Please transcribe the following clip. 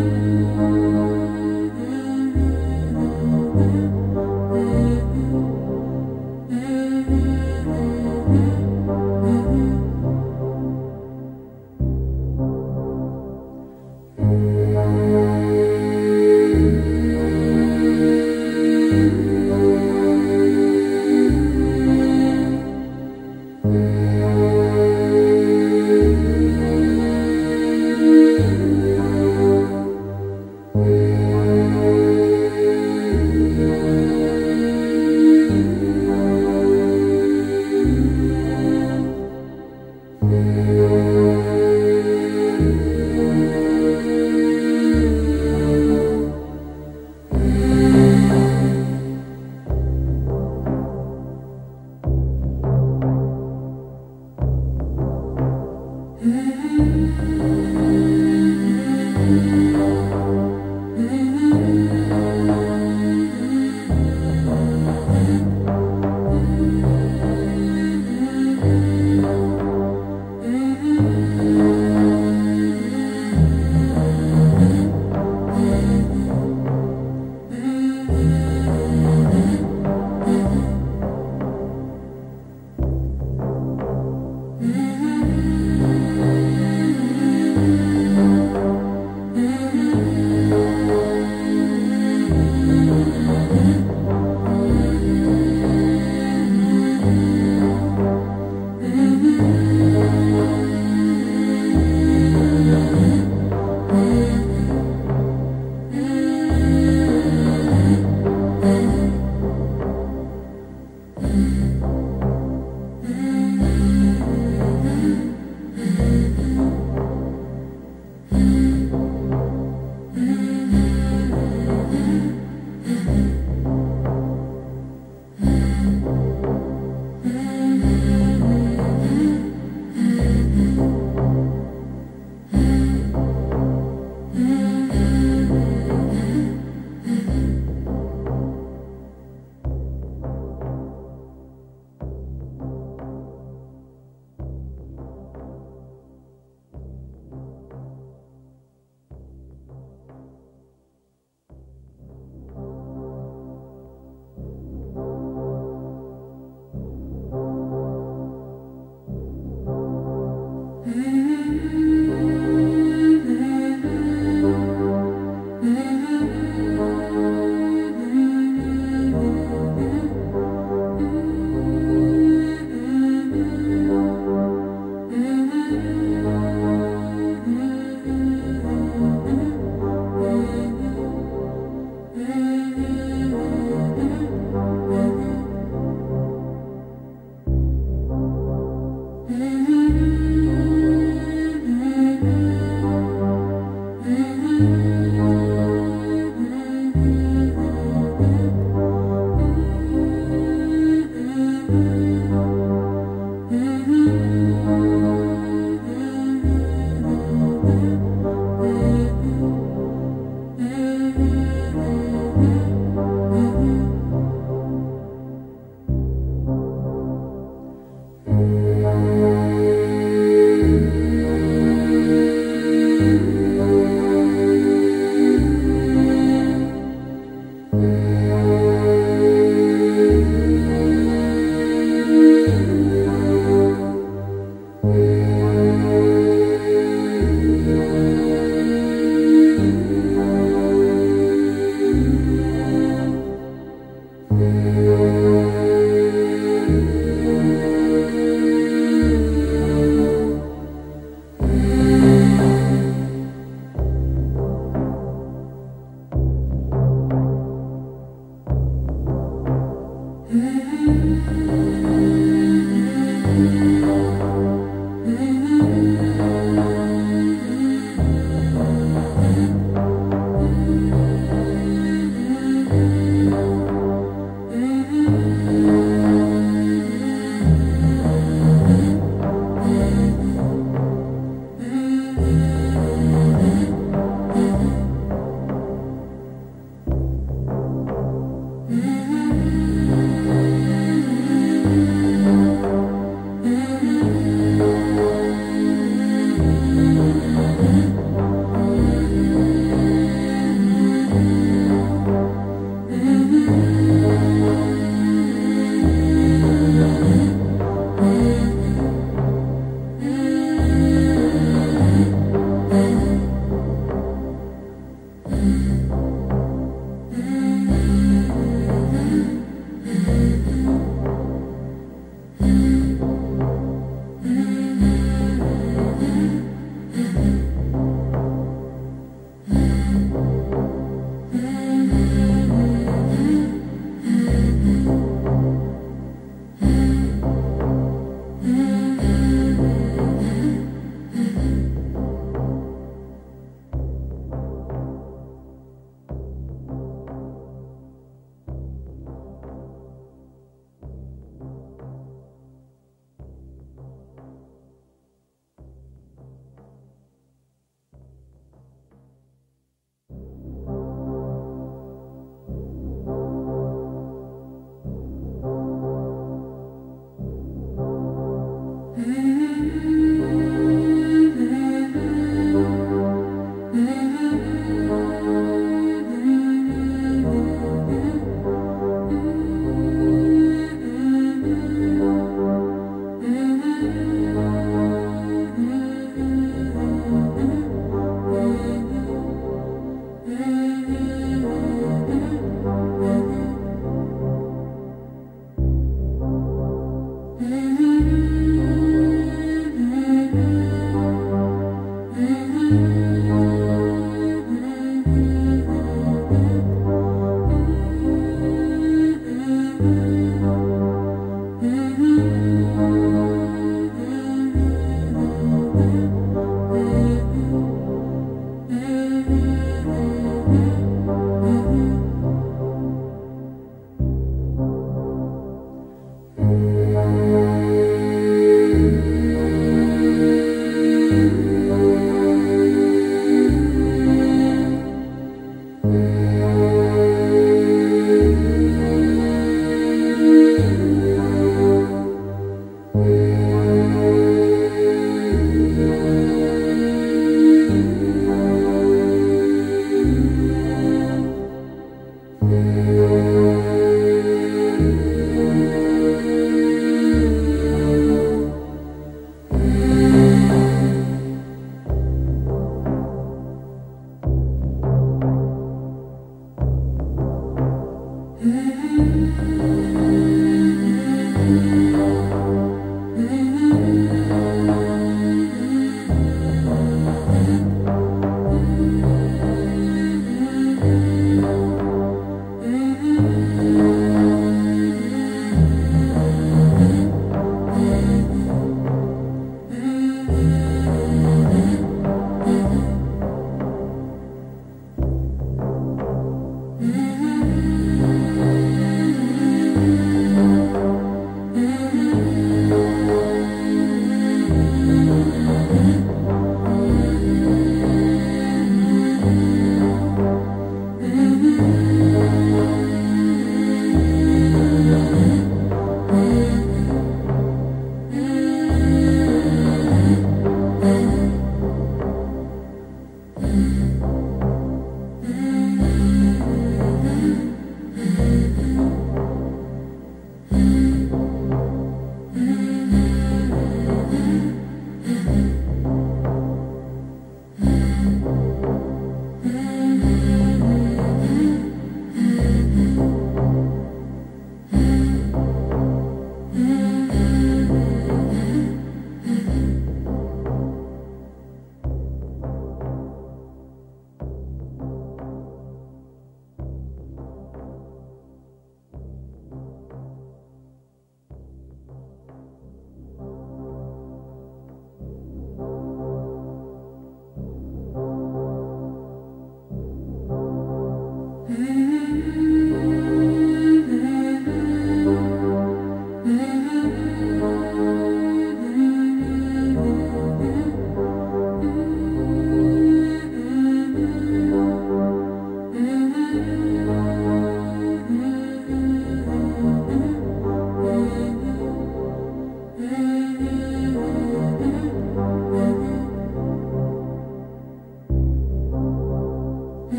you.